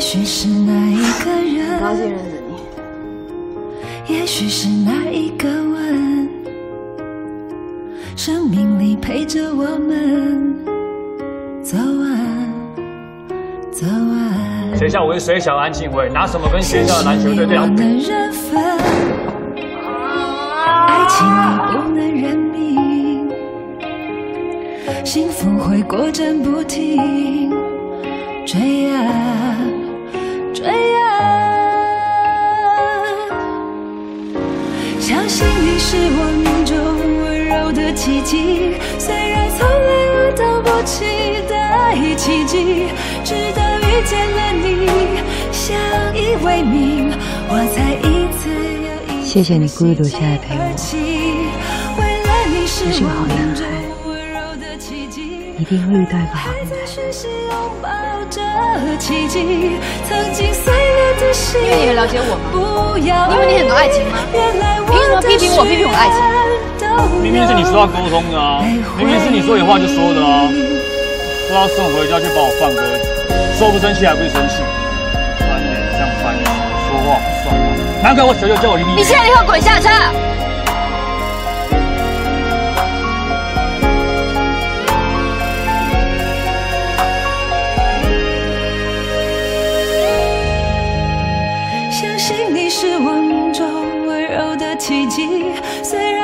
许是那一个人，高兴认识你。也许是那一个吻，生命里陪着我们走啊走啊。学校为谁小安庆会拿什么跟学校的篮球队这样比？爱情里不能认命，幸福会过站不停，追呀奇迹，虽然从来我都不期待奇迹，直到遇见了你，相依为命，我才一次又一次。谢谢你故意留下来陪我，你是个好男孩，一定会遇到一个好人。因为你很了解我吗？因为你很多爱情吗？凭什么批评我，批评我的爱情？明明是你说要沟通的啊，明明是你说有话就说的啊，说要送回家就把我放鸽子，说不生气还不是生气，翻脸像翻脸，说话不算话，难怪我小舅叫我离你现在立刻滚下车！相信你是我命中温柔的奇迹，虽然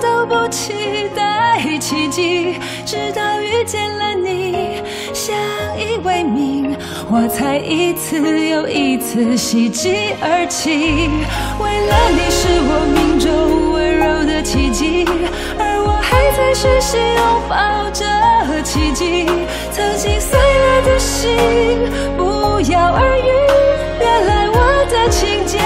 都不期待奇迹，直到遇见了你，相依为命，我才一次又一次喜极而泣。为了你是我命中温柔的奇迹，而我还在学习拥抱着奇迹。曾经碎了的心，不药而愈。原来我的情节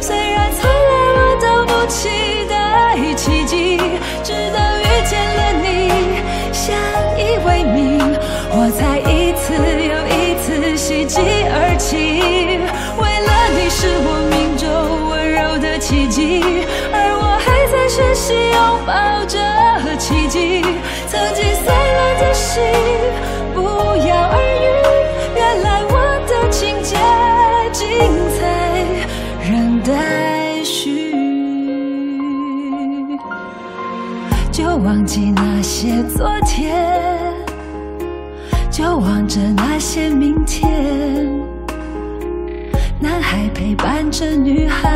虽然从来我都不期待奇迹，直到遇见了你，相依为命，我才一次又一次喜极而泣。为了你是我命中温柔的奇迹，而我还在学习拥抱着奇迹。曾经碎了的心，不药而愈。待续。就忘记那些昨天，就望着那些明天。男孩陪伴着女孩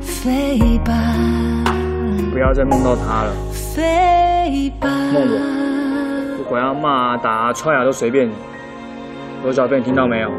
飞吧，不要再梦到他了。飞吧，梦我，不管要骂啊、打啊、踹啊，都随便你。罗小飞，你听到没有？